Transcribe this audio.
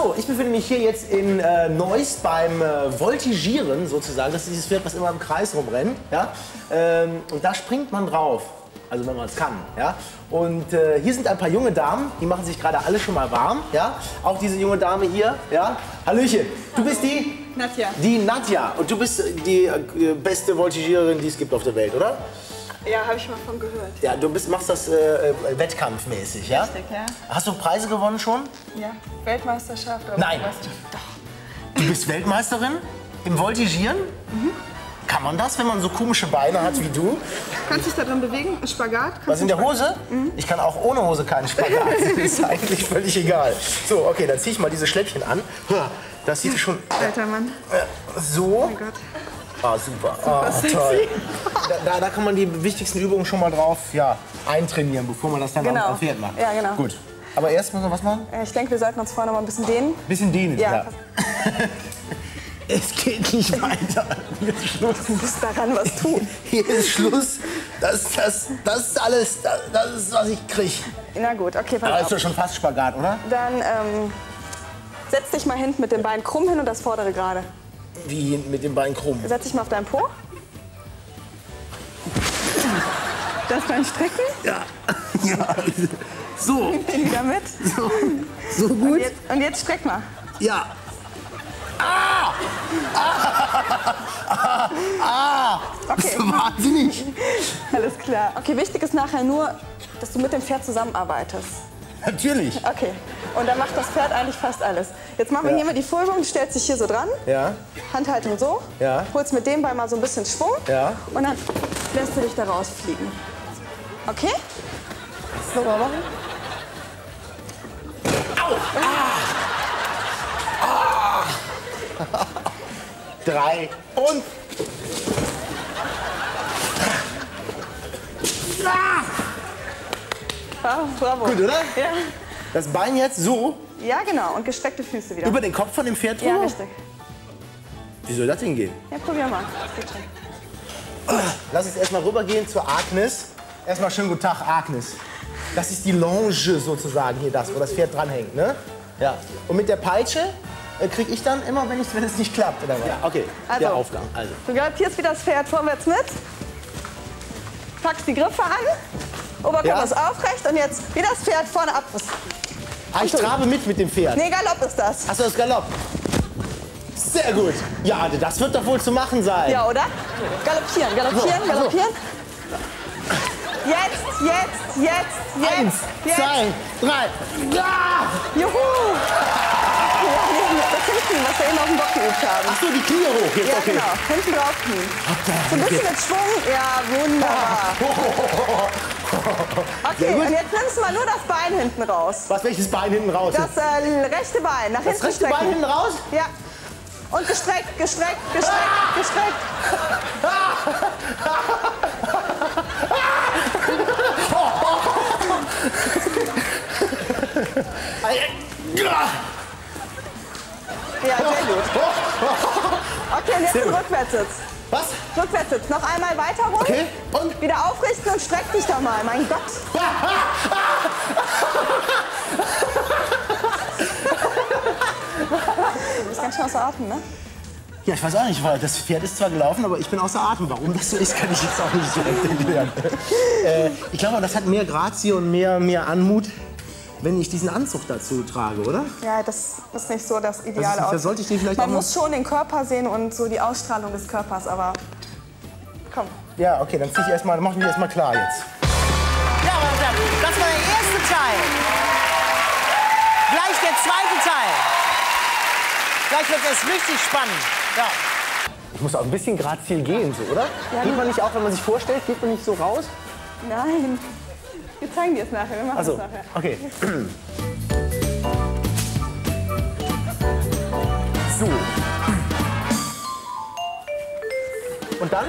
So, ich befinde mich hier jetzt in äh, Neuss beim äh, Voltigieren sozusagen. Das ist dieses Pferd, was immer im Kreis rumrennt. Ja? Ähm, und da springt man drauf. Also wenn man es kann. Ja? Und äh, hier sind ein paar junge Damen, die machen sich gerade alle schon mal warm. Ja? Auch diese junge Dame hier. Ja? Hallöchen, du bist die? Nadja. Die Nadja. Und du bist die äh, beste Voltigiererin, die es gibt auf der Welt, oder? Ja, habe ich mal von gehört. Ja, du bist, machst das äh, äh, wettkampfmäßig, ja? Richtig, ja. Hast du Preise gewonnen schon? Ja, Weltmeisterschaft Nein. Meisterschaft. Du bist Weltmeisterin im Voltigieren? Kann man das, wenn man so komische Beine hat wie du? Kannst du dich da drin bewegen? Spagat? Kannst Was in der Hose? Ich kann auch ohne Hose keinen Spagat. Das ist eigentlich völlig egal. So, okay, dann ziehe ich mal diese Schläppchen an. Das sieht schon Alter Mann. äh, so. Oh mein Gott. Ah, super. Ah, toll. Da, da, kann man die wichtigsten Übungen schon mal drauf ja, eintrainieren, bevor man das dann Genau. am, Pferd macht. Ja, genau. Gut. Aber erst müssen wir was machen? Äh, Ich denke, wir sollten uns vorher noch mal ein bisschen dehnen. Bisschen dehnen. Ja, Ja. es geht nicht weiter. Hier ist Schluss. Du musst daran was tun. Hier ist Schluss. Das, das, das ist alles, das, das ist, was ich krieg. Na gut, okay, Aber pass ist auf. doch schon fast Spagat, oder? Dann ähm, setz dich mal hinten mit den Beinen krumm hin und das vordere gerade. Wie mit dem Bein krumm. Setz dich mal auf deinen Po. Das beim Strecken. Ja. ja. So, den wieder mit. so, so Und gut. jetzt, und jetzt streck mal. Ja. Ah! Ah! Ah! Das ist Okay. wahnsinnig. Alles klar. Okay, wichtig ist nachher nur, dass du mit dem Pferd zusammenarbeitest. Natürlich. Okay. Und dann macht das Pferd eigentlich fast alles. Jetzt machen wir hier mal die Vorübung. Du stellst dich hier so dran. Ja. Handhaltung so. Ja. Holst mit dem Bein mal so ein bisschen Schwung. Ja. Und dann lässt du dich da rausfliegen. Okay? So, mal machen. Drei und. Ah! Ah, bravo. Gut, oder? Ja. Das Bein jetzt so ja, genau. Und gestreckte Füße wieder. über den Kopf von dem Pferd ja, drüber? richtig. Wie soll das denn gehen? Ja, probier mal. Lass uns erstmal rübergehen zur Agnes. Erstmal schönen guten Tag, Agnes. Das ist die Longe sozusagen hier, das, wo das Pferd dranhängt, ne? Ja. Und mit der Peitsche äh, kriege ich dann immer, wenn, ich, wenn es nicht klappt, oder was? Ja, okay. Also. Der Aufgang. Also. Du galoppierst wie das Pferd vorwärts mit. Packst die Griffe an. Oberkörper Ja. ist aufrecht. Und jetzt wie das Pferd vorne ab. Ah, ich trabe mit mit dem Pferd. Nee, Galopp ist das. Du das Galopp? Sehr gut. Ja, das wird doch wohl zu machen sein. Ja, oder? Galoppieren, galoppieren, So, so. galoppieren. Jetzt, jetzt, jetzt, jetzt. Eins, jetzt. zwei, drei. Ja! Juhu! Das hinten, was wir eben auf dem Bock geübt haben. Ach so, die Knie hoch jetzt, Ja, okay. genau. Hinten drauf. So ein bisschen mit Schwung. Ja, wunderbar. Okay, und jetzt nimmst du mal nur das Bein hinten raus. Was, welches Bein hinten raus? Das äh, rechte Bein nach das hinten rechte strecken. Bein hinten raus? Ja. Und gestreckt, gestreckt, gestreckt, gestreckt. Ja. Ja, sehr gut. Und jetzt gut. Rückwärtssitz. Was? Rückwärtssitz. Noch einmal weiter rum. Okay, und? Wieder aufrichten und streck dich doch mal. Mein Gott. Du bist ganz schön außer Atem, ne? Ja, ich weiß auch nicht, weil das Pferd ist zwar gelaufen, aber ich bin außer Atem. Warum das so ist, kann ich jetzt auch nicht so erklären. äh, ich glaube, das hat mehr Grazie und mehr, mehr Anmut, wenn ich diesen Anzug dazu trage, oder? Ja, das ist nicht so das Das Ideale. ist, aus. da sollte ich den vielleicht Man muss schon den Körper sehen und so die Ausstrahlung des Körpers, aber komm. Ja, okay, dann zieh ich erstmal, mach ich mich erstmal klar jetzt. Ja, das war der erste Teil. Gleich der zweite Teil. Gleich wird es richtig spannend. Ja. Ich muss auch ein bisschen grazil gehen, so, oder? Ja, geht man nicht auch, wenn man sich vorstellt, geht man nicht so raus? Nein. Wir zeigen dir es nachher. Wir machen es nachher. okay. So. Und dann?